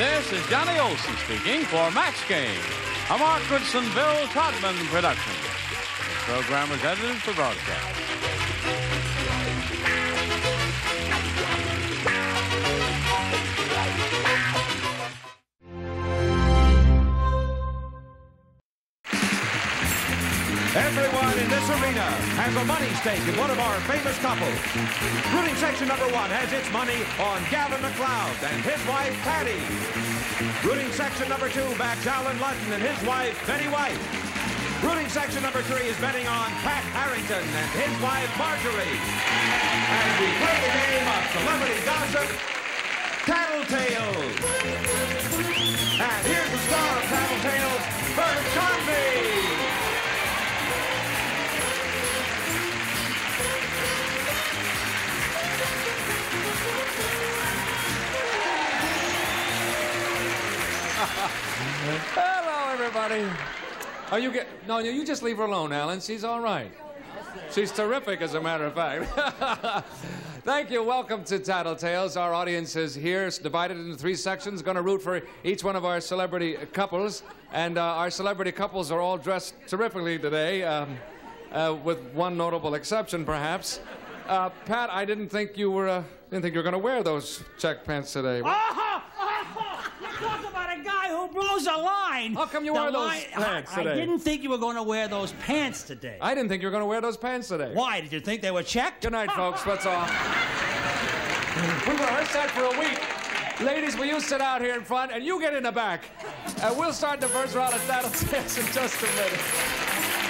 This is Johnny Olson speaking for Max Game, a Mark Goodson, Bill Todman production. The program is edited for broadcast. Arena has a money stake in one of our famous couples. Rooting section number one has its money on Gavin MacLeod and his wife, Patty. Rooting section number two backs Alan Ludden and his wife, Betty White. Rooting section number three is betting on Pat Harrington and his wife, Marjorie. As we play the game of celebrity gossip, Tattletales. And here's the star of Tattletales, Bert Convy. Everybody. Are you get? No, you just leave her alone, Alan. She's all right. She's terrific, as a matter of fact. Thank you. Welcome to Tattletales. Our audience is here, divided into three sections. Going to root for each one of our celebrity couples, and uh, our celebrity couples are all dressed terrifically today, um, uh, with one notable exception, perhaps. Uh, Pat, I didn't think you were. Uh, didn't think you were going to wear those check pants today. Oh, oh, you talk about a guy who blows a line. How come you The wore those line- pants I, I didn't think you were going to wear those pants today. I didn't think you were going to wear those pants today. Why? Did you think they were checked? Good night, folks. That's all. We rehearsed that for a week. Ladies, will you sit out here in front and you get in the back? And we'll start the first round of Tattletales in just a minute.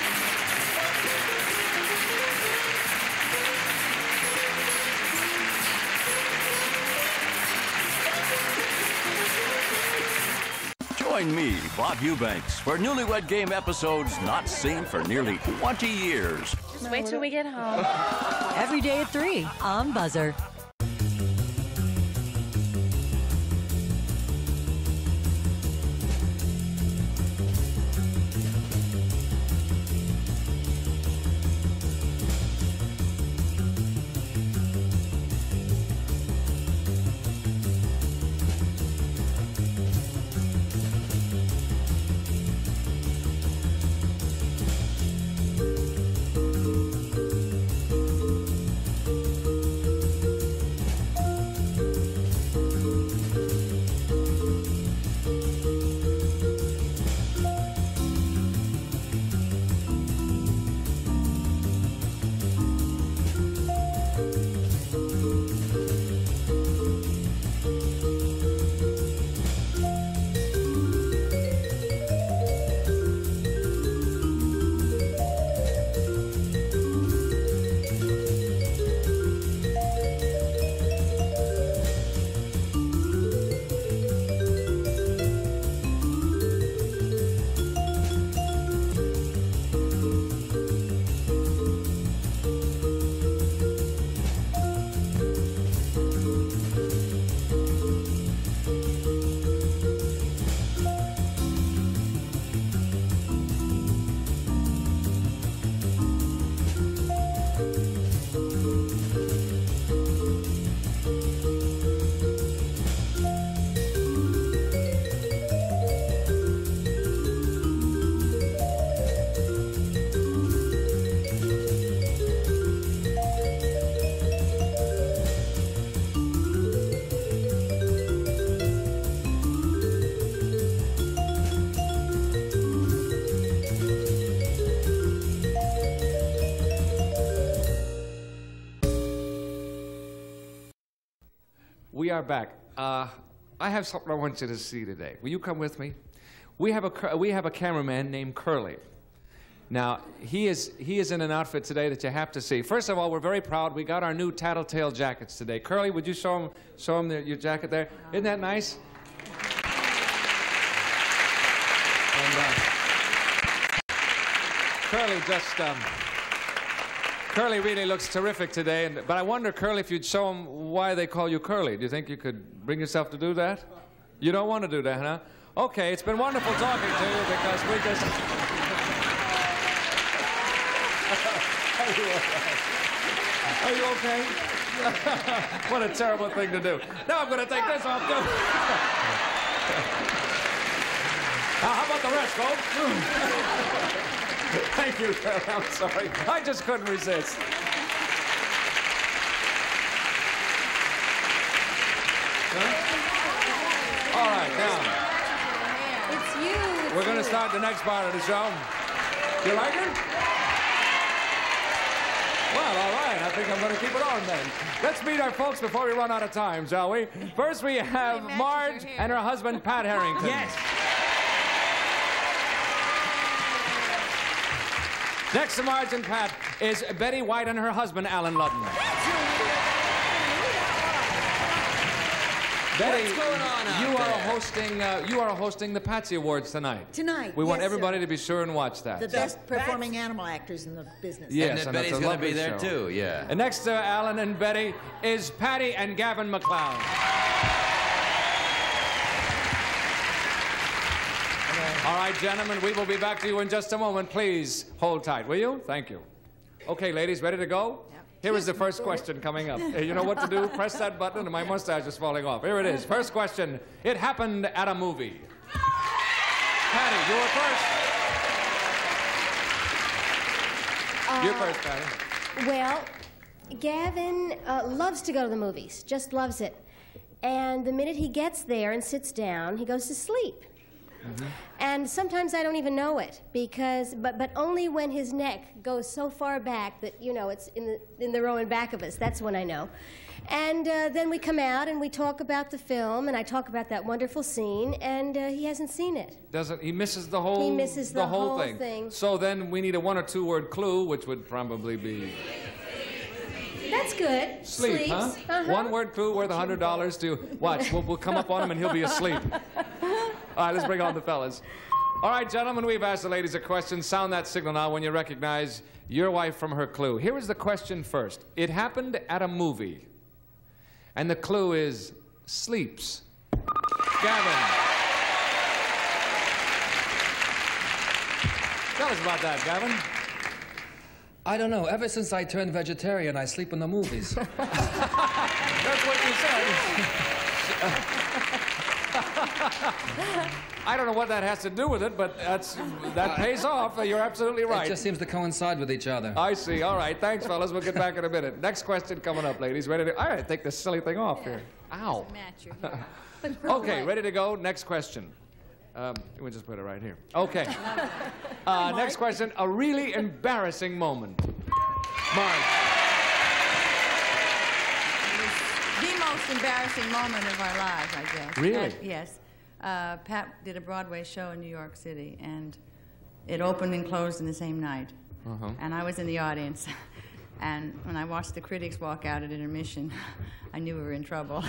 Join me, Bob Eubanks, for Newlywed Game episodes not seen for nearly 20 years. Just wait till we get home. Every day at 3 on Buzzr. Are back. Uh, I have something I want you to see today. Will you come with me? We have a, we have a cameraman named Curly. Now, he is, he is in an outfit today that you have to see. First of all, we're very proud. We got our new Tattletale jackets today. Curly, would you show him, show him the, your jacket there? Isn't that nice? And, uh, Curly just, um, Curly really looks terrific today. And, but I wonder, Curly, if you'd show him why they call you Curly. Do you think you could bring yourself to do that? You don't want to do that, huh? Okay, it's been wonderful talking to you because we just. Are you okay? what a terrible thing to do. Now I'm going to take this off, too. Now, how about the rest, folks? Thank you, Carol. I'm sorry. I just couldn't resist. Huh? All right, now, It's you. we're going to start the next part of the show. You like it? Well, all right. I think I'm going to keep it on then. Let's meet our folks before we run out of time, shall we? First, we have Marge and her husband, Pat Harrington. Yes. Next to Marge and Pat is Betty White and her husband, Alan Ludden. Betty, What's going on out you are there? hosting. Uh, you are hosting the Patsy Awards tonight. Tonight, We want everybody sir. to be sure and watch that. The best performing animal actors in the business. Yes, and and Betty's going to be there show. too, yeah. And next to Alan and Betty is Patty and Gavin MacLeod. All right, gentlemen, we will be back to you in just a moment. Please hold tight, will you? Thank you. Okay, ladies, ready to go? Here is the first question coming up. You know what to do? Press that button, and my mustache is falling off. Here it is. First question. It happened at a movie. Patty, you were first. You're first, Patty. Well, Gavin uh, loves to go to the movies, just loves it. And the minute he gets there and sits down, he goes to sleep. And sometimes I don't even know it because, but, but only when his neck goes so far back that, you know, it's in the, in the row in back of us. That's when I know. And uh, then we come out and we talk about the film, and I talk about that wonderful scene, and uh, he hasn't seen it. Doesn't he misses the whole He misses the whole, whole thing. thing. So then we need a one or two word clue, which would probably be That's good. sleep, huh? Uh-huh. One word clue worth a hundred dollars to watch. We'll, we'll come up on him and he'll be asleep. All right, let's bring on the fellas. All right, gentlemen, we've asked the ladies a question. Sound that signal now when you recognize your wife from her clue. Here is the question first. It happened at a movie, and the clue is sleeps. Gavin. Tell us about that, Gavin. I don't know. Ever since I turned vegetarian, I sleep in the movies. That's what you said. I don't know what that has to do with it, but that's that pays off. You're absolutely right. It just seems to coincide with each other. I see. All right. Thanks, fellas. We'll get back in a minute. Next question coming up, ladies. Ready to? All right. Take this silly thing off here. Ow. Match your hair. Okay. Ready to go? Next question. Um, we'll just put it right here. Okay. Uh, next question. A really embarrassing moment. Marge. the most embarrassing moment of our lives, I guess. Really? Yes. Uh, Pat did a Broadway show in New York City, and it opened and closed in the same night. Uh-huh. And I was in the audience. And when I watched the critics walk out at intermission, I knew we were in trouble.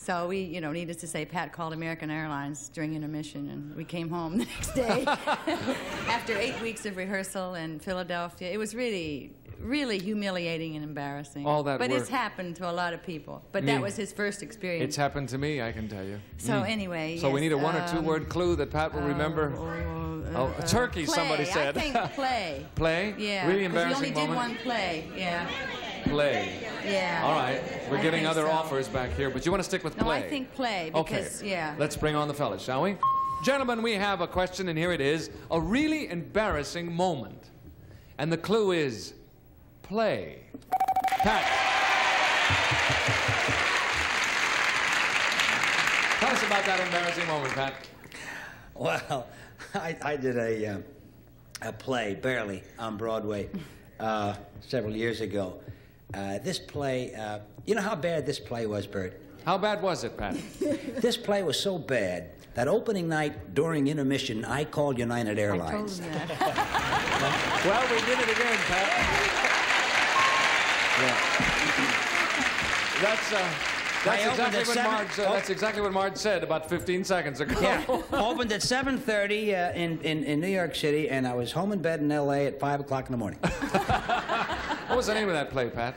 Uh, so we, you know, needless to say, Pat called American Airlines during intermission, and we came home the next day after eight weeks of rehearsal in Philadelphia. It was really, really humiliating and embarrassing. All that But work. it's happened to a lot of people. But Me. that was his first experience. It's happened to me, I can tell you. So Mm. anyway, So we need a one or two um, word clue that Pat will remember. Oh, a turkey, play. somebody said. I think play. Play? Yeah. Really embarrassing we only moment? did one play. Yeah. Play. Yeah. All right. We're I getting other so. offers back here, but you want to stick with No, play? I think play Okay. yeah. Let's bring on the fellas, shall we? Gentlemen, we have a question, and here it is a really embarrassing moment. And the clue is play. Pat. Tell us about that embarrassing moment, Pat. Well, I, I did a, uh, a play, barely, on Broadway uh, several years ago. Uh, this play, uh, you know how bad this play was, Bert? How bad was it, Pat? this play was so bad that opening night during intermission, I called United Airlines. well, we did it again, Pat. That's, uh, that's, exactly what seven- Marge, uh, oh. that's exactly what Marge said about 15 seconds ago. Yeah, opened at 7.30 uh, in, in, in New York City, and I was home in bed in L.A. at 5 o'clock in the morning. What was the name of that play, Pat?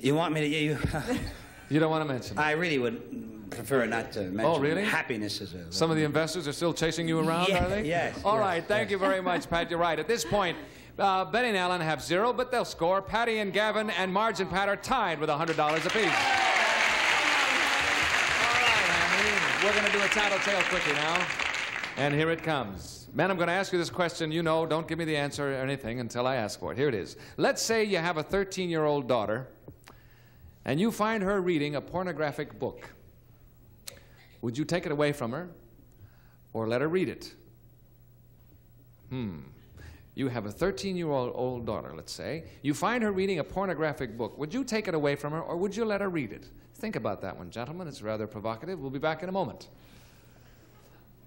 You want me to... You, you don't want to mention it? I really would prefer not to mention Oh, really? Happiness is a... Some of the investors are still chasing you around, Yeah, are they? yes, All yes, right, thank you very much, Pat. You're right. At this point, uh, Betty and Alan have zero, but they'll score. Patty and Gavin and Marge and Pat are tied with $100 apiece. All right, honey. we're going to do a tattletale quickie now. And here it comes. Men, I'm going to ask you this question. You know, don't give me the answer or anything until I ask for it. Here it is. Let's say you have a 13 year old daughter and you find her reading a pornographic book. Would you take it away from her or let her read it? Hmm. You have a 13 year old old daughter, let's say. You find her reading a pornographic book. Would you take it away from her or would you let her read it? Think about that one, gentlemen. It's rather provocative. We'll be back in a moment.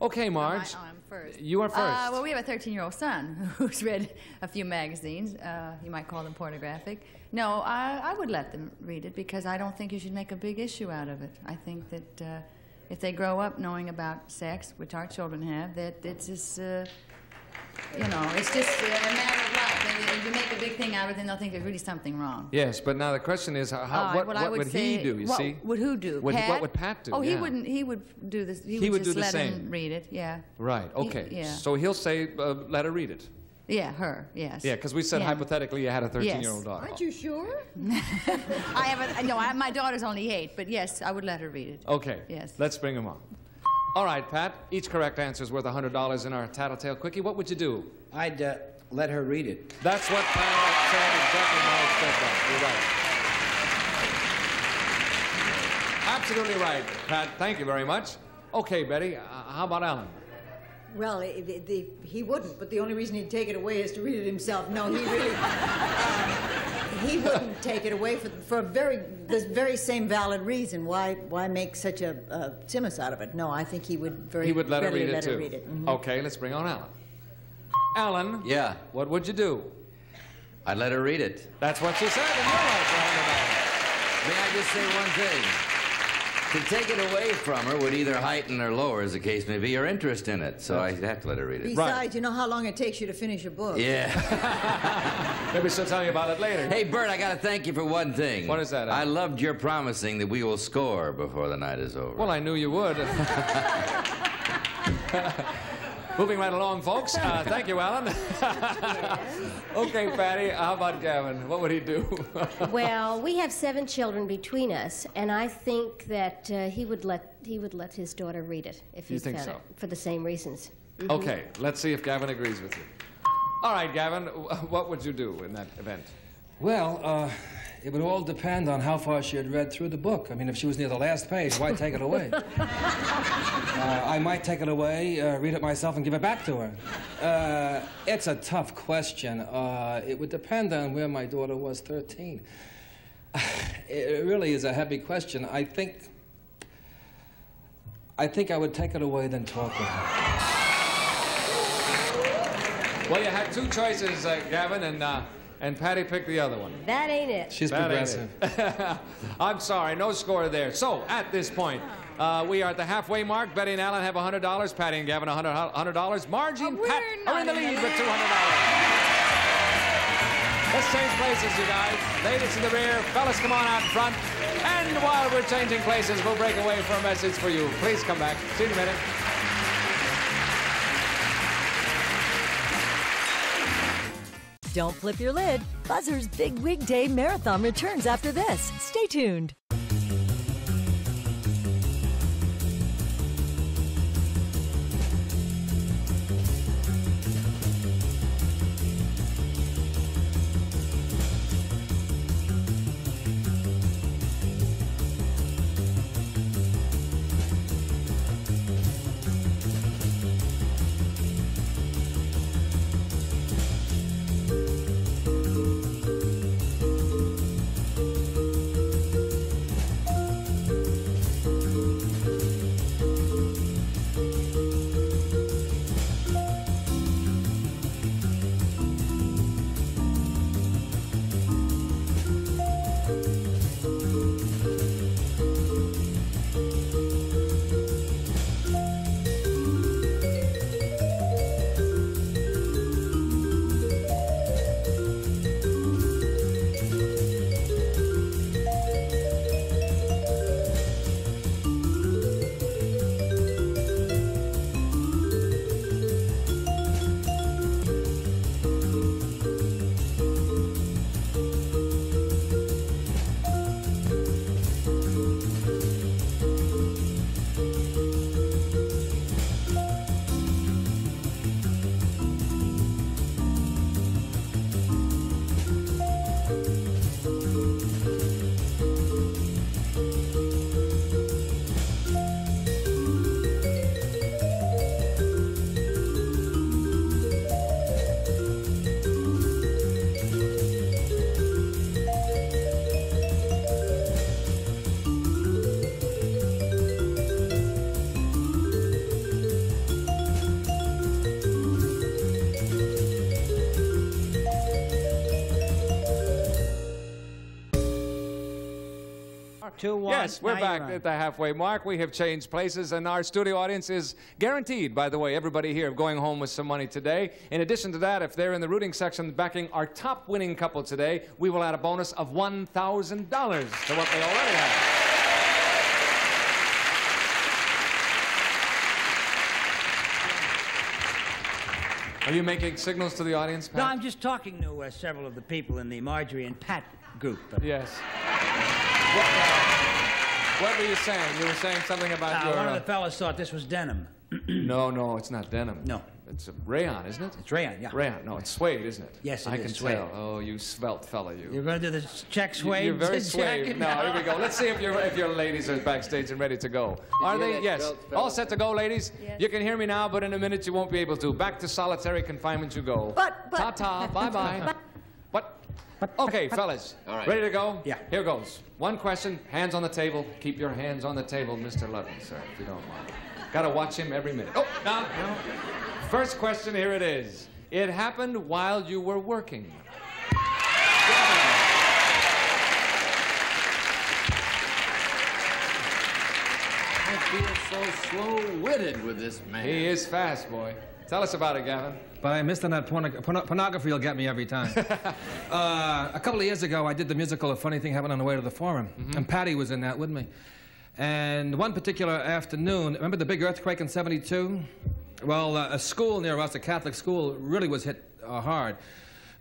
Okay, Marge. Oh, I, am first. You are first. Uh, well, we have a 13 year old son who's read a few magazines. Uh, you might call them pornographic. No, I, I would let them read it because I don't think you should make a big issue out of it. I think that uh, if they grow up knowing about sex, which our children have, that it's just, uh, you know, it's just a matter of life. And if you make a big thing out of it, then they'll think there's really something wrong. Yes, but now the question is, how, Uh, what, well, I what would would he say- do? You what see, Would who do? What- Pat? what would Pat do? Oh, he Yeah. wouldn't. He would do this. He, He would just do the let same. him read it. Yeah. right? He- Okay. yeah. So he'll say, uh, "Let her read it." Yeah, her. Yes. Yeah, because we said Yeah. hypothetically you had a 13-year-old Yes. daughter. Aren't you sure? I have a, no. I, my daughter's only eight, but yes, I would let her read it. Okay. Yes. Let's bring him on. All right, Pat. Each correct answer is worth $100 in our Tattletale Quickie. What would you do? I'd uh, let her read it. That's what Pat said. Exactly how it said that. You're right. Absolutely right, Pat. Thank you very much. Okay, Betty. Uh, how about Alan? Well, i the, the, he wouldn't, but the only reason he'd take it away is to read it himself. No, he really. um, he wouldn't take it away for, for a very, the very same valid reason. Why, why make such a, a simus out of it? No, I think he would very he would let her readily read it let too. read it. Mhm. Okay, let's bring on Alan. Alan. Yeah. What would you do? I'd let her read it. That's what she said, and you're May I just say one thing? To take it away from her would either heighten or lower, as the case may be, her interest in it. So I'd have to let her read it. Besides, you know how long it takes you to finish a book. Yeah. Maybe she'll tell you about it later. Hey, Bert, I got to thank you for one thing. What is that, I loved your promising that we will score before the night is over. Well, I knew you would. Moving right along, folks. Uh, thank you, Alan. okay, Patty, how about Gavin? What would he do? well, we have seven children between us, and I think that uh, he would let he would let his daughter read it if he You think so? it for the same reasons. Mhm. okay, let's see if Gavin agrees with you. All right, Gavin, what would you do in that event? Well, uh, it would all depend on how far she had read through the book. I mean, if she was near the last page, why take it away? Uh, I might take it away, uh, read it myself, and give it back to her. Uh, it's a tough question. Uh, it would depend on where my daughter was 13. It really is a heavy question. I think. I think I would take it away, then talk with her. Well, you had two choices, uh, Gavin, and, uh, and Patty picked the other one. That ain't it. She's That ain't progressive. it. I'm sorry, no score there. So, at this point, uh, we are at the halfway mark. Betty and Alan have $100. Patty and Gavin $100. $100. Margie and Pat are in the lead with $200. Let's change places, you guys. Ladies in the rear, fellas, come on out in front. And while we're changing places, we'll break away for a message for you. Please come back. See you in a minute. Don't flip your lid. Buzzr's Big Wig Day Marathon returns after this. Stay tuned. Two, one. Yes, we're Now back at the halfway mark. We have changed places, and our studio audience is guaranteed, by the way, everybody here going home with some money today. In addition to that, if they're in the rooting section backing our top winning couple today, we will add a bonus of $1,000 to what they already have. Are you making signals to the audience, Pat? No, I'm just talking to uh, several of the people in the Marjorie and Pat group. Yes. What, what were you saying? You were saying something about Uh, your. one of uh, the fellas thought this was denim. no, no, it's not denim. No. It's a rayon, isn't it? It's rayon, yeah. Rayon. No, it's suede, isn't it? Yes, it I is, can suede. tell. Oh, you svelte fella, you. You're going to do the check suede? You're very suede. No, here we go. Let's see if your if your ladies are backstage and ready to go. Are they? Yes. All set to go, ladies. Yes. You can hear me now, but in a minute you won't be able to. Back to solitary confinement you go. But- but- Ta ta. Bye bye. What? Okay, fellas. All right. Ready to go? Yeah. Here goes. One question. Hands on the table. Keep your hands on the table, Mr. Levin, sir, if you don't mind. Got to watch him every minute. Oh, no, no. First question. Here it is. It happened while you were working. I feel so slow-witted with this man. He is fast, boy. Tell us about it, Gavin. But I missed on that porno- porno- pornography will get me every time. uh, a couple of years ago, I did the musical A Funny Thing Happened on the Way to the Forum, and Patty was in that with me. And one particular afternoon, remember the big earthquake in 72? Well, uh, a school near us, a Catholic school, really was hit uh, hard.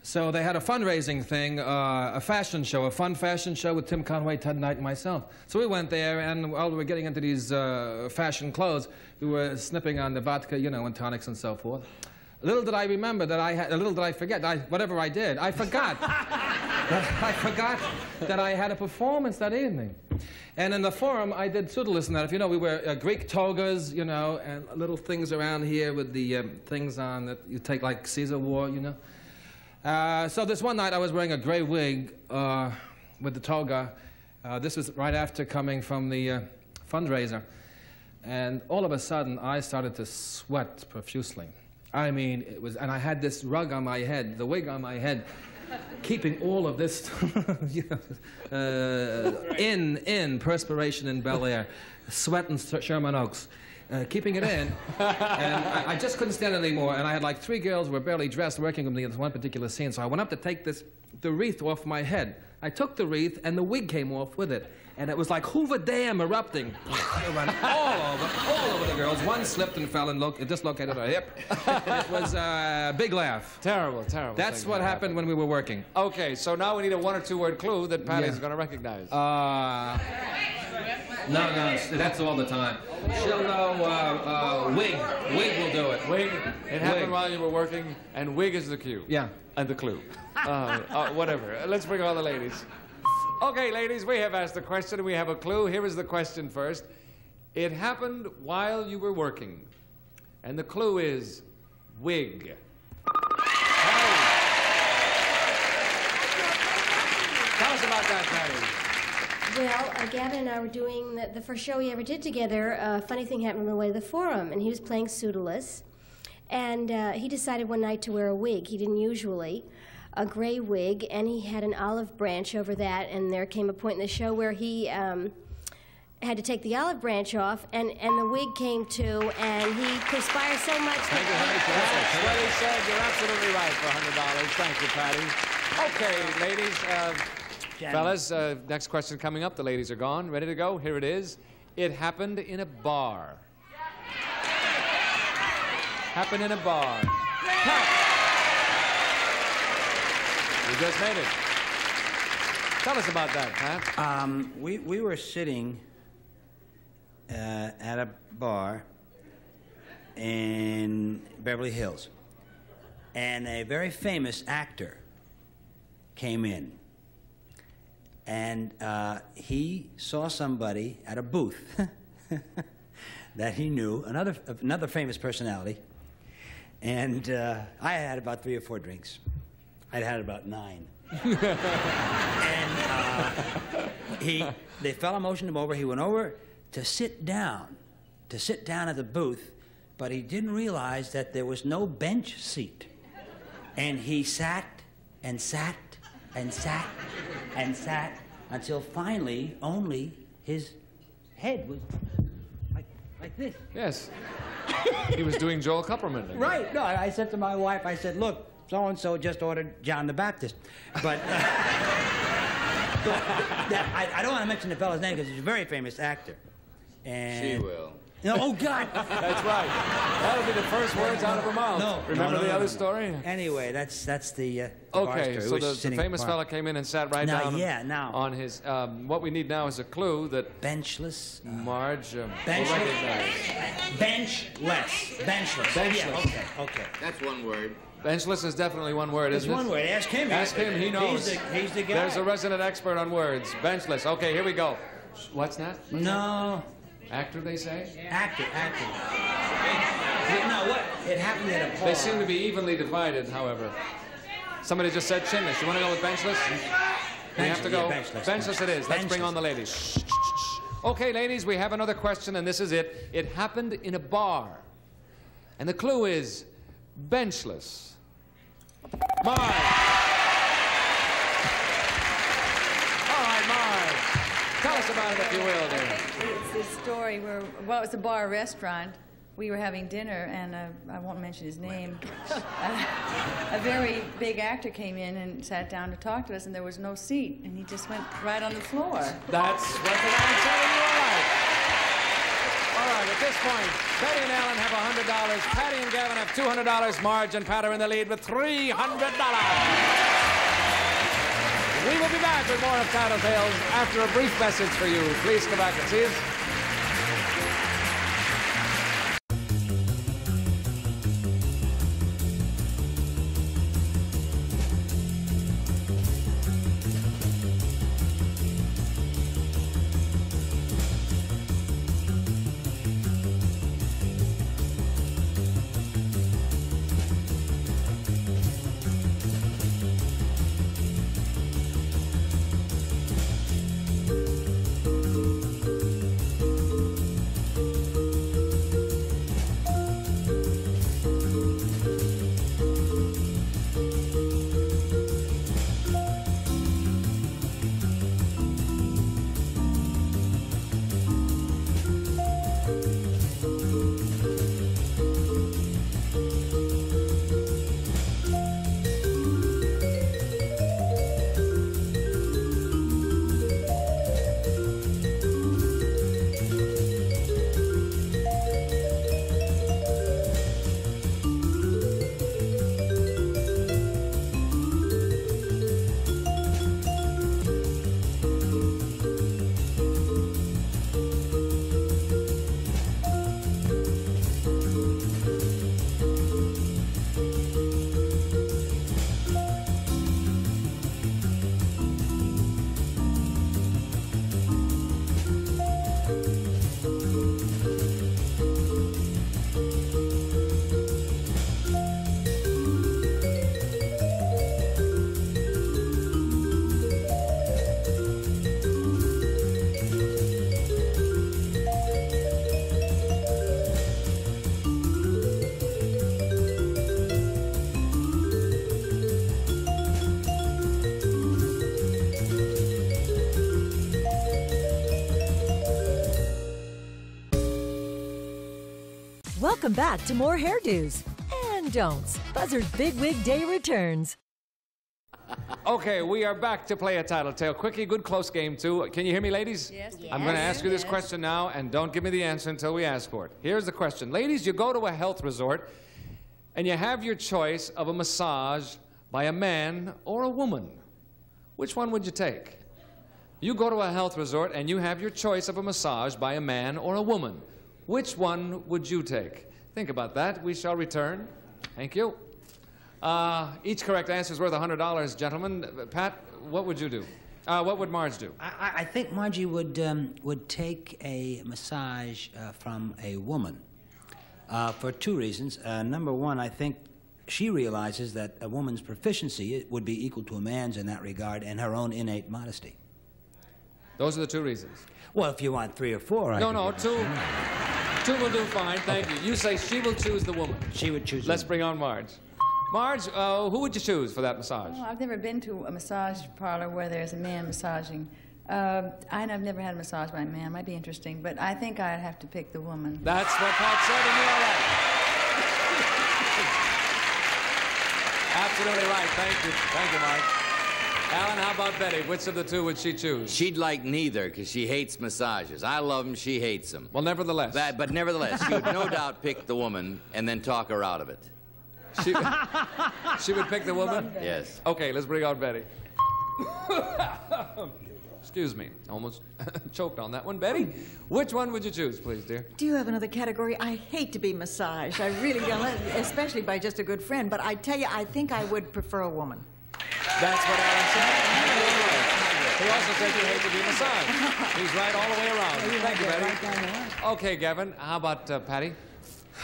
So they had a fundraising thing, uh, a fashion show, a fun fashion show with Tim Conway, Ted Knight, and myself. So we went there, and while we were getting into these uh, fashion clothes, we were snipping on the vodka, you know, and tonics and so forth. Little did I remember that I had, little did I forget, I, whatever I did, I forgot. I forgot that I had a performance that evening. And in the forum, I did Pseudolus and that. If you know, we wear uh, Greek togas, you know, and little things around here with the um, things on that you take like Caesar wore, you know. Uh, so this one night I was wearing a gray wig uh, with the toga. Uh, this was right after coming from the uh, fundraiser. And all of a sudden I started to sweat profusely. I mean, it was, and I had this rug on my head, the wig on my head, keeping all of this you know, uh, in, in, perspiration in Bel Air, sweat in Sherman Oaks. Uh, keeping it in, and I, I just couldn't stand it anymore. And I had like three girls who were barely dressed working with me in this one particular scene. So I went up to take this, the wreath off my head. I took the wreath, and the wig came off with it. And it was like Hoover Dam erupting. It went all over, all over the girls. One slipped and fell and dislocated her hip. it was a big laugh. Terrible, terrible. That's what that happened when we were working. Okay, so now we need a one or two word clue that Patty's Yeah. going to recognize. Uh, no, no, that's all the time. She'll know uh, uh, wig. Wig will do it. Wig. It happened Wig. while you were working, and wig is the cue. Yeah. And the clue. Uh, uh, whatever. Uh, Let's bring all the ladies. Okay, ladies, we have asked the question we have a clue. Here is the question first. It happened while you were working, and the clue is wig. Tell us about that, Patty. Well, uh, Gavin and I were doing the, the first show we ever did together. A funny thing happened on the way to the forum, and he was playing Pseudolus. And uh, he decided one night to wear a wig. He didn't usually. A gray wig, and he had an olive branch over that. And there came a point in the show where he um, had to take the olive branch off, and, and the wig came to, and he perspired so much Thank you, honey. That's what he said. You're absolutely right for $100. Thank you, Patty. Okay, ladies, uh, fellas, uh, next question coming up. The ladies are gone. Ready to go? Here it is. It happened in a bar. Happened in a bar. Pat. You just made it. Tell us about that, Pat. Um, we, we were sitting uh, at a bar in Beverly Hills, and a very famous actor came in. And uh, he saw somebody at a booth that he knew, another, another famous personality. And uh, I had about three or four drinks. I'd had about nine. and uh, he, they fella motioned him over. He went over to sit down, to sit down at the booth, but he didn't realize that there was no bench seat. And he sat and sat and sat and sat until finally only his head was like, like this. Yes. he was doing Joel Kupperman. again. Right. No, I I said to my wife, I said, look, so and so just ordered John the Baptist. But, uh, but that, I, I don't want to mention the fellow's name because he's a very famous actor. And She will. No, oh, God. That's right. That'll be the first words out of her mouth. No. Remember no, no, the no, other no. story? Anyway, that's that's the. Uh, the Okay, so the, the famous apart. fella came in and sat right Now, down yeah, now. on his. Um, what we need now is a clue that benchless Marge um, will Benchless? Benchless. Benchless. Benchless. Yeah, okay, okay. That's one word. Benchless is definitely one word, isn't it? one word. Ask him. Ask him. He knows. He's the, he's the guy. There's a resident expert on words. Benchless. Okay, here we go. What's that? What's No. that? Actor, they say? Actor, actor. No, what? It happened at a bar. They seem to be evenly divided, however. Somebody just said chinless. You want to go with benchless? We have to go. yeah, benchless. Benchless it is. Let's bring on the ladies. Okay, ladies, we have another question, and this is it. It happened in a bar. And the clue is benchless. Marge. All right, Marge. Tell us about it, if you will, dear. It's this story where, well, it was a bar restaurant. We were having dinner, and uh, I won't mention his name. Uh, a very big actor came in and sat down to talk to us, and there was no seat, and he just went right on the floor. That's what the man said, and you right. At this point, Betty and Alan have $100. Patty and Gavin have $200. Marge and Pat are in the lead with $300. We will be back with more of Tattletales after a brief message for you. Please come back and see us. Welcome back to more hairdos and don'ts. Buzzard's Big Wig Day returns. Okay, we are back to play a Tattletale. Quickie, good close game, too. Can you hear me, ladies? Yes. I'm going to ask you this Yes. question now, and don't give me the answer until we ask for it. Here's the question Ladies, you go to a health resort, and you have your choice of a massage by a man or a woman. Which one would you take? You go to a health resort, and you have your choice of a massage by a man or a woman. Which one would you take? Think about that. We shall return. Thank you. Uh, each correct answer is worth $100, gentlemen. Uh, Pat, what would you do? Uh, what would Marge do? I, I- think Margie would um, would take a massage uh, from a woman uh, for two reasons. Uh, number one, I think she realizes that a woman's proficiency would be equal to a man's in that regard, and her own innate modesty. Those are the two reasons. Well, if you want three or four, I no, no, two. Two will do fine, thank you. You say she will choose the woman. She would choose. Let's bring on Marge. Marge, uh, who would you choose for that massage? Well, I've never been to a massage parlor where there's a man massaging Uh, I, I've never had a massage by a man. Might be interesting, but I think I'd have to pick the woman. That's what Pat said, and you're right. Absolutely right. Thank you. Thank you, Mark. Alan, how about Betty? Which of the two would she choose? She'd like neither because she hates massages. I love them, she hates them. Well, nevertheless. But, but nevertheless, she would no doubt pick the woman and then talk her out of it. She, she would pick the woman? Yes. Okay, let's bring out Betty. Excuse me. Almost choked on that one. Betty, which one would you choose, please, dear? Do you have another category? I hate to be massaged. I really don't, especially by just a good friend. But I tell you, I think I would prefer a woman. That's what Alan said. He also said you hate to be massaged. He's right all the way around. Thank you, Betty. Okay, Gavin, how about uh, Patty?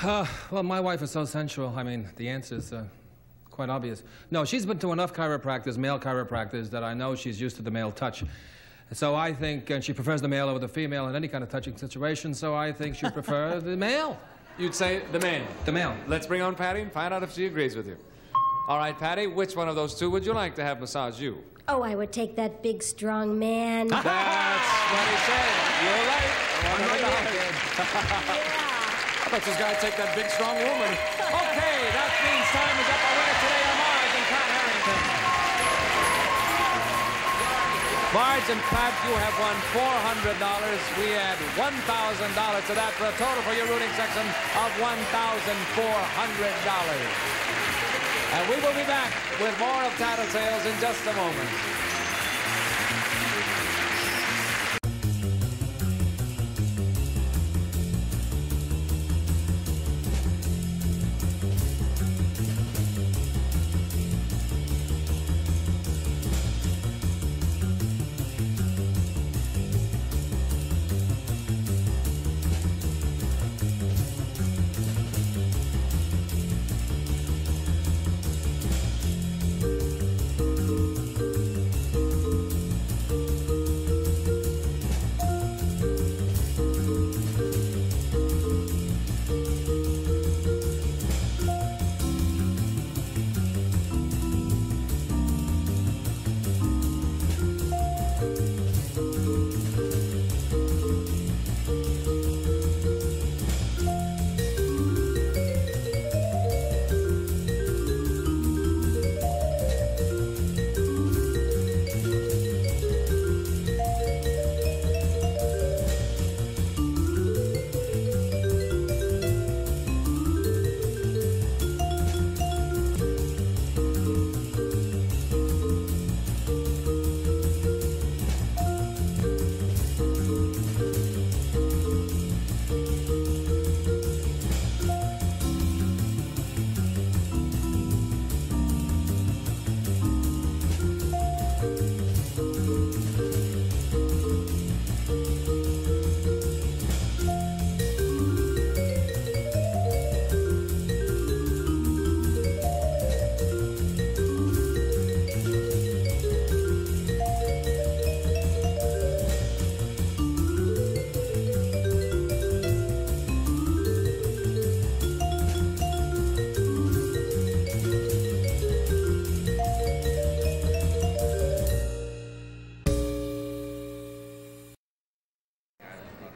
Uh, well, my wife is so sensual. I mean, the answer's uh, quite obvious. No, she's been to enough chiropractors, male chiropractors, that I know she's used to the male touch. So I think, and she prefers the male over the female in any kind of touching situation, so I think she'd prefer the male. You'd say the man. The male. Let's bring on Patty and find out if she agrees with you. All right, Patty, which one of those two would you like to have massage you? Oh, I would take that big, strong man. That's what he said. You're right. I'm right. I thought this guy take that big, strong woman. Okay, that means time is up. Our winner today are Marge and Pat Harrington. Marge and Pat, you have won $400. We add $1,000 to that for a total for your rooting section of $1,400. And we will be back with more of Tattletales in just a moment.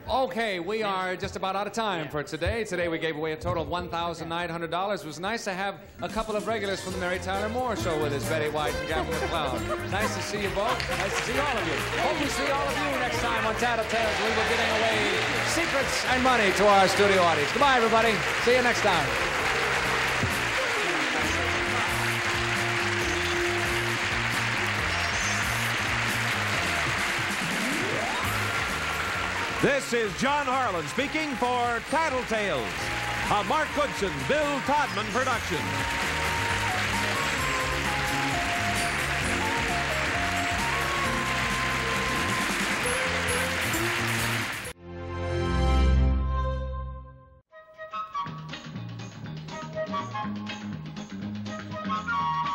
Okay, we are just about out of time for today. Today we gave away a total of $1,900. It was nice to have a couple of regulars from the Mary Tyler Moore Show with us, Betty White and Gavin MacLeod. Nice to see you both. Nice to see all of you. Hope we see all of you next time on Tattletales. We will be giving away secrets and money to our studio audience. Goodbye, everybody. See you next time. This is John Harlan speaking for Tattletales, a Mark Goodson, Bill Todman production.